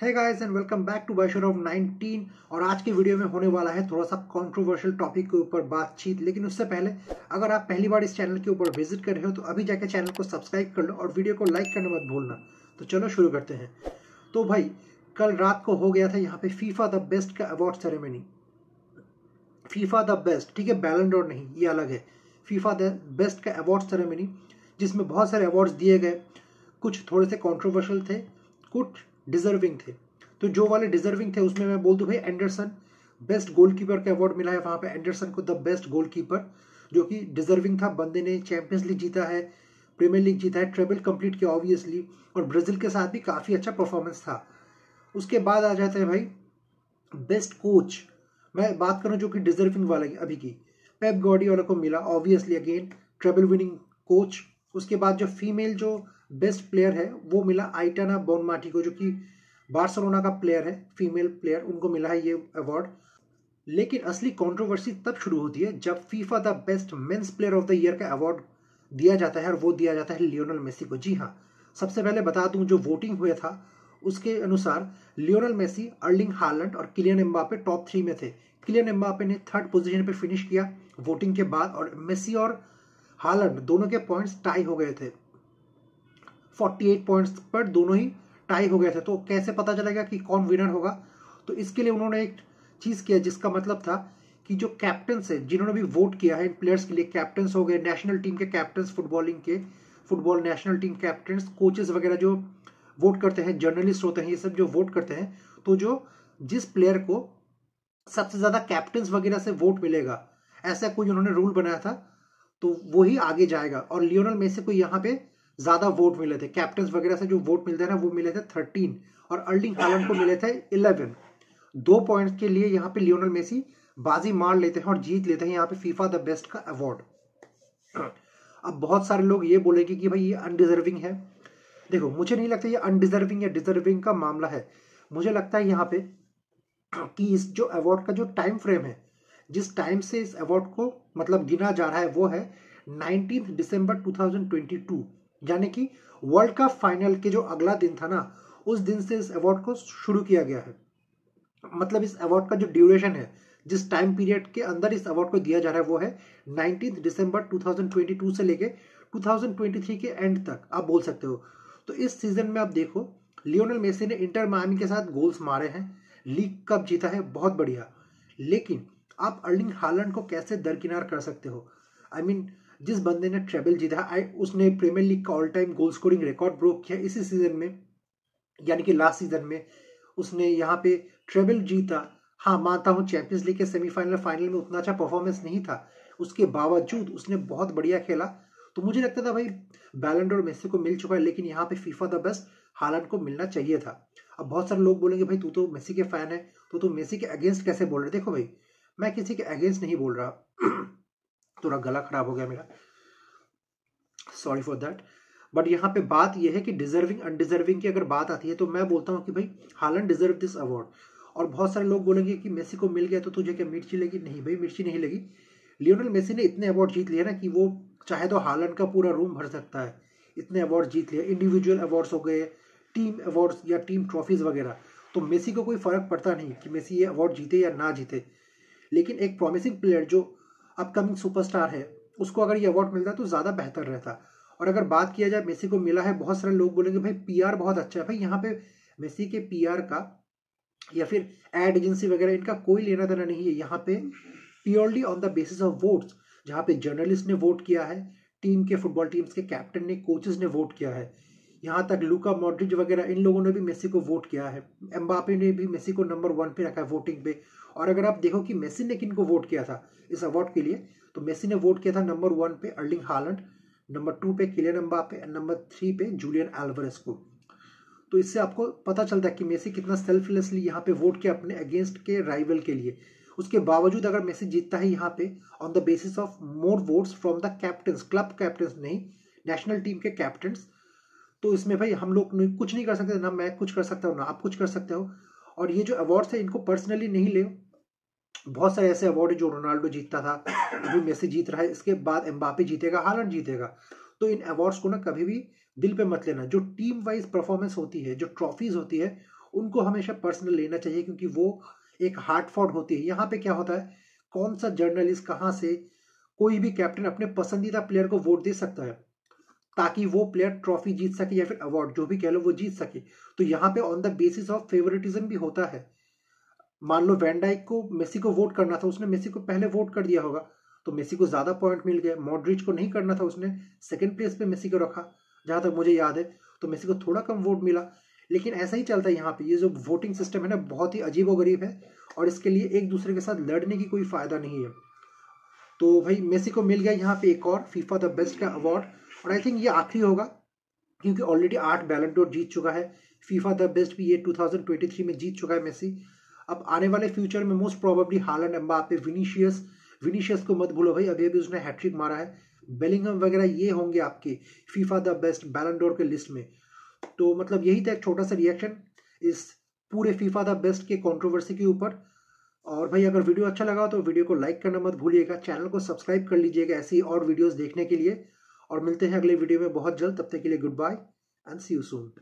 Hey guys and welcome back to बाइशर of 19 और आज के वीडियो में होने वाला है थोड़ा सा कंट्रोवर्शियल टॉपिक के ऊपर बातचीत। लेकिन उससे पहले, अगर आप पहली बार इस चैनल के ऊपर विज़िट कर रहे हो तो अभी जाके चैनल को सब्सक्राइब कर लो और वीडियो को लाइक करना मत भूलना। तो चलो शुरू करते हैं। तो भाई, कल रात को हो गया था यहाँ पे फीफा द बेस्ट का award ceremony FIFA the best ठीक है? बैलेंडोर नहीं, ये अलग है। फीफा द बेस्ट का अवार्ड सेरेमनी जिसमें बहुत सारे अवार्ड्स दिए गए। कुछ थोड़े से कंट्रोवर्शियल थे, कुछ डिजर्विंग थे। तो जो वाले डिजर्विंग थे, उसमें मैं बोल दूँ भाई एंडरसन बेस्ट गोलकीपर का अवार्ड मिला है वहाँ पे। एंडरसन को द बेस्ट गोलकीपर जो कि डिजर्विंग था। बंदे ने चैंपियंस लीग जीता है प्रीमियर लीग जीता है ट्रेबल कंप्लीट किया ऑब्वियसली और ब्राज़ील के साथ भी काफ़ी अच्छा परफॉर्मेंस था। उसके बाद आ जाते हैं भाई बेस्ट कोच मैं बात करूँ जो कि डिजर्विंग वाला अभी की। पेप गॉडी वाला को मिला obviously again treble winning coach उसके बाद जो फीमेल जो बेस्ट प्लेयर है, वो मिला आइटाना बोनमाटी को, जो कि बार्सलोना का प्लेयर है, फीमेल प्लेयर, उनको मिला है ये अवार्ड लेकिन असली कंट्रोवर्सी तब शुरू होती है जब FIFA the best men's player of the year का अवार्ड दिया जाता है और वो दिया जाता है लियोनल मेसी को। जी हाँ सबसे पहले बता दूँ, जो वोटिंग हुआ था, उसके अनुसार लियोनल मेसी अर्लिंग हालैंड और किलियन एम्बापे टॉप थ्री में थे। किलियन एम्बापे ने थर्ड पोजीशन पर फिनिश किया वोटिंग के बाद और मेसी और हालैंड दोनों के पॉइंट्स टाई हो गए थे। 48 पॉइंट्स पर दोनों ही टाई हो गए थे। तो कैसे पता चलेगा कि कौन विनर होगा? तो इसके लिए उन्होंने एक चीज़ किया जिसका मतलब था कि जो कैप्टन है, जिन्होंने भी वोट किया है इन प्लेयर्स के लिए कैप्टन हो गए नेशनल टीम के कैप्टन फुटबॉलिंग के football national team captain coaches वगैरह जो वोट करते हैं जर्नलिस्ट होते हैं, ये सब जो वोट करते हैं तो जो जिस प्लेयर को सबसे ज़्यादा कैप्टन वगैरह से वोट मिलेगा, ऐसा कोई उन्होंने रूल बनाया था तो वही आगे जाएगा। और लियोनल मेसी को यहाँ पे ज़्यादा वोट मिले थे। कैप्टन वगैरह से जो वोट मिलते हैं ना, वो मिले थे थर्टीन और अर्लिंग हालैंड को मिले थे इलेवन दो पॉइंट्स के लिए यहाँ पे लियोनल मेसी बाजी मार लेते हैं और जीत लेते हैं यहाँ पे फीफा द बेस्ट का अवार्ड अब बहुत सारे लोग ये बोलेंगे कि भाई ये अनडिजर्विंग है। देखो, मुझे नहीं लगता ये अनडिजर्विंग या डिजर्विंग का मामला है। मुझे लगता है यहाँ पे कि इस जो अवार्ड का जो टाइम फ्रेम है, जिस टाइम से इस अवार्ड को मतलब गिना जा रहा है, वो है नाइनटीन दिसंबर 2022 यानी कि वर्ल्ड कप फाइनल के जो अगला दिन था ना उस दिन से इस अवार्ड को शुरू किया गया है। मतलब इस अवार्ड का जो ड्यूरेशन है जिस टाइम पीरियड के अंदर इस अवार्ड को दिया जा रहा है वो है नाइनटीन दिसंबर 2022 से लेके 2023 के एंड तक आप बोल सकते हो। तो इस सीज़न में आप देखो लियोनल मेसी ने इंटर मामी के साथ गोल्स मारे हैं लीग कप जीता है बहुत बढ़िया। लेकिन आप अर्लिंग हालैंड को कैसे दरकिनार कर सकते हो? आई I मीन mean, जिस बंदे ने ट्रेबल जीता आई उसने प्रीमियर लीग का all time goal scoring record broke किया इसी सीज़न में, यानी कि लास्ट सीज़न में, उसने यहाँ पे ट्रेबल जीता। हाँ मानता हूँ चैंपियंस लीग के सेमीफाइनल फाइनल में उतना अच्छा परफॉर्मेंस नहीं था। उसके बावजूद उसने बहुत बढ़िया खेला। तो मुझे लगता था भाई बैलेंड और मेसी को मिल चुका है, लेकिन यहाँ पे फीफा द बेस्ट हालैंड को मिलना चाहिए था। अब बहुत सारे लोग बोलेंगे, भाई, तू तो मेसी के फ़ैन है तो तू मेसी के अगेंस्ट कैसे बोल रहे देखो भाई, मैं किसी के अगेंस्ट नहीं बोल रहा। थोड़ा गला खराब हो गया मेरा। सॉरी फॉर दैट बट यहाँ पे बात यह है कि डिजर्विंग अनडिजर्विंग की अगर बात आती है तो मैं बोलता हूँ कि भाई हालन डिजर्व दिस अवार्ड और बहुत सारे लोग बोलेंगे कि मेसी को मिल गया तो तुझे क्या मिर्ची लगी? नहीं भाई, मिर्ची नहीं लगी। लियोनल मेसी ने इतने अवार्ड जीत लिए ना कि वो चाहे तो हालन का पूरा रूम भर सकता है। इतने अवार्ड जीत लिए। इंडिविजुअल अवार्ड्स हो गए टीम अवार्ड्स या टीम ट्रॉफीज वगैरह। तो मेसी को कोई फ़र्क पड़ता नहीं कि मेसी ये अवार्ड जीते या ना जीते। लेकिन एक प्रॉमिसिंग प्लेयर जो अपकमिंग सुपरस्टार है, उसको अगर ये अवार्ड मिलता तो ज़्यादा बेहतर रहता। और अगर बात किया जाए, मेसी को मिला है, बहुत सारे लोग बोलेंगे, भाई पीआर बहुत अच्छा है। भाई, यहाँ पे मेसी के पीआर का या फिर एड एजेंसी वगैरह, इनका कोई लेना देना नहीं है। यहाँ पे purely on the basis of votes जहाँ पे जर्नलिस्ट ने वोट किया है टीम के फुटबॉल टीम्स के कैप्टन ने कोचेस ने वोट किया है। यहाँ तक लुका मॉड्रिज वगैरह, इन लोगों ने भी मेसी को वोट किया है। एम्बापे ने भी मेसी को नंबर वन पे रखा है वोटिंग पे। और अगर आप देखो कि मेसी ने किन को वोट किया था इस अवार्ड के लिए तो मेसी ने वोट किया था नंबर वन पे अर्लिंग हालैंड नंबर टू पे किलियन एम्बापे नंबर थ्री पे जूलियन एल्वरेस को। तो इससे आपको पता चलता है कि मेसी कितना सेल्फलेसली यहाँ पे वोट किया अपने अगेंस्ट के राइवल के लिए। उसके बावजूद अगर मेसी जीतता है यहाँ पे on the basis of more votes from the captain club captain नहीं नेशनल टीम के कैप्टन तो इसमें भाई हम लोग कुछ नहीं कर सकते, ना मैं कुछ कर सकता हूँ, ना आप कुछ कर सकते हो। और ये जो अवार्ड्स है, इनको पर्सनली नहीं ले। बहुत सारे ऐसे अवार्ड जो रोनाल्डो जीतता था, अभी मेसी जीत रहा है, इसके बाद एम्बापे जीतेगा हालैंड जीतेगा। तो इन अवार्ड्स को ना कभी भी दिल पे मत लेना। जो टीम वाइज परफॉर्मेंस होती है, जो ट्रॉफीज होती है, उनको हमेशा पर्सनल लेना चाहिए, क्योंकि वो एक हार्ड फॉर्ड होती है। यहाँ पे क्या होता है, कौन सा जर्नलिस्ट कहाँ से कोई भी कैप्टन अपने पसंदीदा प्लेयर को वोट दे सकता है? ताकि वो प्लेयर ट्रॉफी जीत सके या फिर अवार्ड जो भी कह लो, वो जीत सके। तो यहाँ पे on the basis of favouritism भी होता है। मान लो वैंडाइक को मेसी को वोट करना था, उसने मेसी को पहले वोट कर दिया होगा तो मेसी को ज़्यादा पॉइंट मिल गए मॉडरिच को नहीं करना था, उसने सेकेंड प्लेस पे मेसी को रखा, जहाँ तक मुझे याद है तो मेसी को थोड़ा कम वोट मिला। लेकिन ऐसा ही चलता है यहाँ पे। ये जो वोटिंग सिस्टम है ना, बहुत ही अजीब गरीब है, और इसके लिए एक दूसरे के साथ लड़ने की कोई फ़ायदा नहीं है। तो भाई मेसी को मिल गया यहाँ पे एक और फीफा द बेस्ट का अवार्ड और आई थिंक ये आखिरी होगा, क्योंकि ऑलरेडी आठ बैलेंडोर जीत चुका है। फीफा द बेस्ट भी ये 2023 में जीत चुका है मेसी अब आने वाले फ्यूचर में most probably Haaland Mbappe Vinicius Vinicius को मत भूलो भाई, अभी अभी उसने हैट्रिक मारा है। बेलिंगम वगैरह ये होंगे आपके FIFA the best Ballon d'Or के लिस्ट में। तो मतलब यही था एक छोटा सा रिएक्शन इस पूरे फीफा द बेस्ट के कंट्रोवर्सी के ऊपर। और भाई अगर वीडियो अच्छा लगा तो वीडियो को लाइक करना मत भूलिएगा। चैनल को सब्सक्राइब कर लीजिएगा ऐसी और वीडियोस देखने के लिए। और मिलते हैं अगले वीडियो में बहुत जल्द, तब तक के लिए good bye and see you soon